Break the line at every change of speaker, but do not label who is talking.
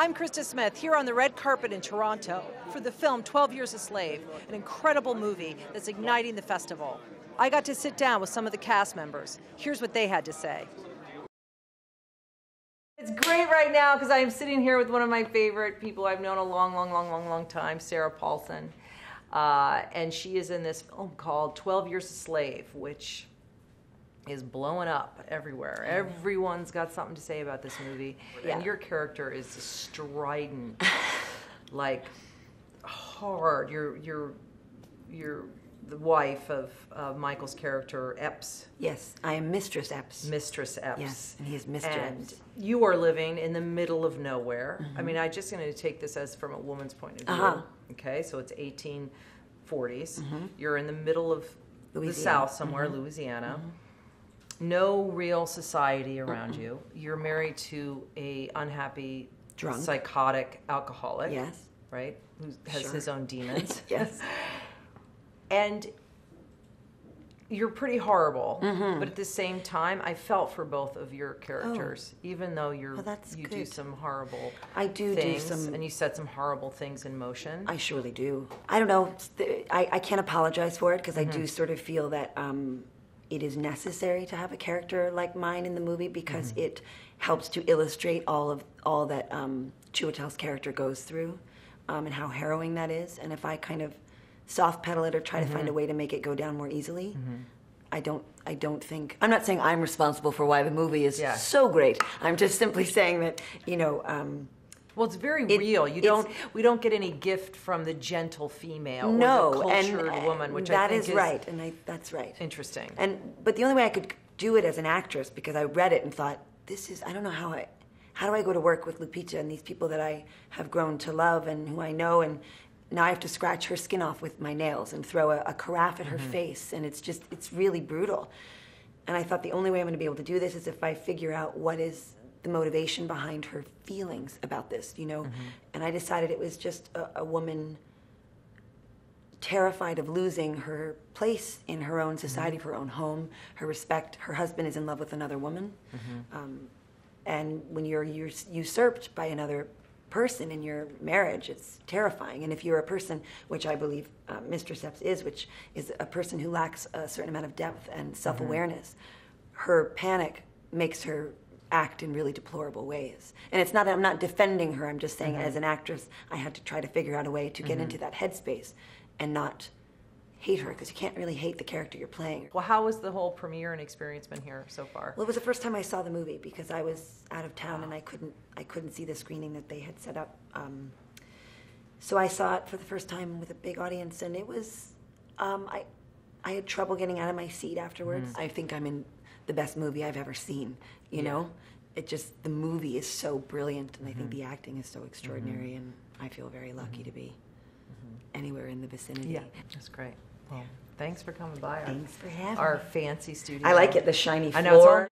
I'm Krista Smith here on the red carpet in Toronto for the film 12 Years a Slave, an incredible movie that's igniting the festival. I got to sit down with some of the cast members. Here's what they had to say. It's great right now because I'm sitting here with one of my favorite people I've known a long, long, long, long, long time, Sarah Paulson. Uh, and she is in this film called 12 Years a Slave, which is blowing up everywhere. Everyone's got something to say about this movie.
Yeah.
And your character is strident, like hard. You're you're you're the wife of uh, Michael's character Epps,
Yes, I am Mistress Epps.
Mistress Epps.
Yes, and he is Mr.
And you are living in the middle of nowhere. I mean, I'm just going to take this as from a woman's point of view.
Uh-huh.
Okay, so it's 1840s. You're in the middle of the South somewhere, Louisiana. No real society around you. You're married to a unhappy,
Drunk.
psychotic alcoholic.
Yes.
Right? Who has
Sure.
his own demons.
Yes.
and you're pretty horrible
Mm-hmm.
but at the same time i felt for both of your characters even though you're
Well, Oh. that's
you do some horrible
I do do some-
and you set some horrible things in motion
I surely do. I don't know. I, I can't apologize for it because I do sort of feel that um, it is necessary to have a character like mine in the movie because it helps to illustrate all of all that um, Chiwetel's character goes through um, and how harrowing that is. And if I kind of soft pedal it or try to find a way to make it go down more easily. I don't. I don't think. I'm not saying I'm responsible for why the movie is
Yeah.
so great. I'm just simply saying that you know. Um,
well it's very
It-
real you don't we don't get any gift from the gentle female
no,
or the
and
cultured
uh,
woman which
that
i think
is right, and I, that's right.
interesting
And but the only way I could do it as an actress because I read it and thought this is I don't know how I how do I go to work with Lupita and these people that I have grown to love and who I know and now I have to scratch her skin off with my nails and throw a, a carafe at her face and it's just it's really brutal. And I thought the only way I'm going to be able to do this is if I figure out what is the motivation behind her feelings about this, you know. And I decided it was just a, a woman terrified of losing her place in her own society, her own home, her respect. Her husband is in love with another woman. Um, and when you're, you're usurped by another person in your marriage, it's terrifying. And if you're a person, which I believe uh, Mistress Epps is, which is a person who lacks a certain amount of depth and self awareness, her panic makes her act in really deplorable ways. And it's not, that I'm not defending her, I'm just saying as an actress, I had to try to figure out a way to get into that headspace and not hate her, because you can't really hate the character you're playing.
well how was the whole premiere and experience been here so far
Well, it was the first time I saw the movie because I was out of town and I couldn't I couldn't see the screening that they had set up. Um, so I saw it for the first time with a big audience, and it was um, I I had trouble getting out of my seat afterwards. I think I'm in the best movie I've ever seen. You know, it just the movie is so brilliant, and I think the mm-hmm. acting is so extraordinary, mm-hmm. and I feel very lucky to be mm-hmm. anywhere in the vicinity.
yeah that's great well thanks for coming by our,
Thanks for having
our
me.
fancy studio
I like it, the shiny
I know it's all
floor.